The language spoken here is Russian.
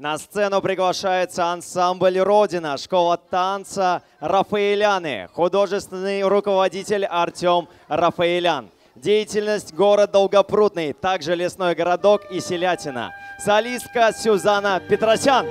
На сцену приглашается ансамбль «Родина», школа танца «Рафаэляны», художественный руководитель Артем Рафаэлян. Деятельность город Долгопрудный, также лесной городок и Селятина. Солистка Сюзанна Петросян.